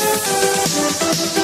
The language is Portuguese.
Música